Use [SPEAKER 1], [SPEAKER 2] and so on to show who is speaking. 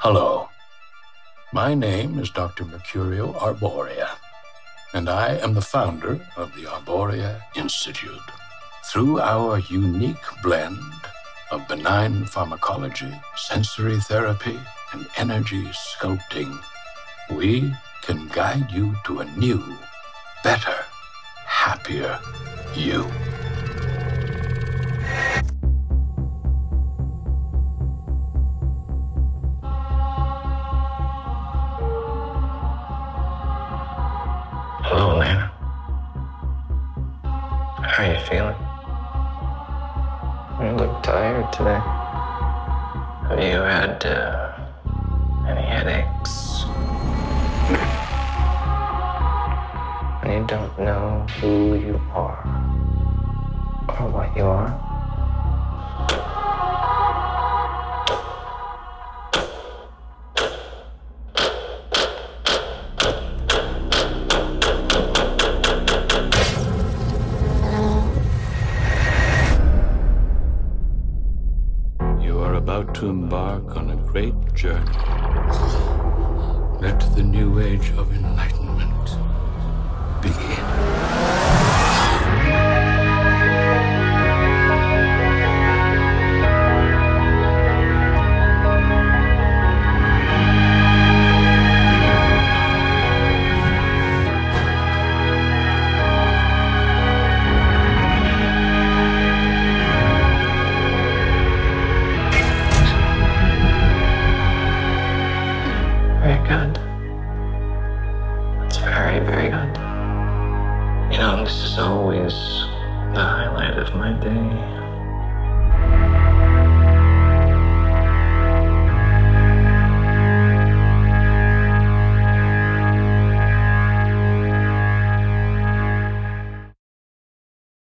[SPEAKER 1] Hello. My name is Dr. Mercurio Arboria, and I am the founder of the Arboria Institute. Through our unique blend of benign pharmacology, sensory therapy, and energy sculpting, we can guide you to a new, better, happier you.
[SPEAKER 2] Lana. How are you feeling? You look tired today. Have you had uh, any headaches? And you don't know who you are or what you are?
[SPEAKER 1] You are about to embark on a great journey. Let the new age of enlightenment begin.
[SPEAKER 2] Very good. That's very, very good. You know, this is always the highlight of my day.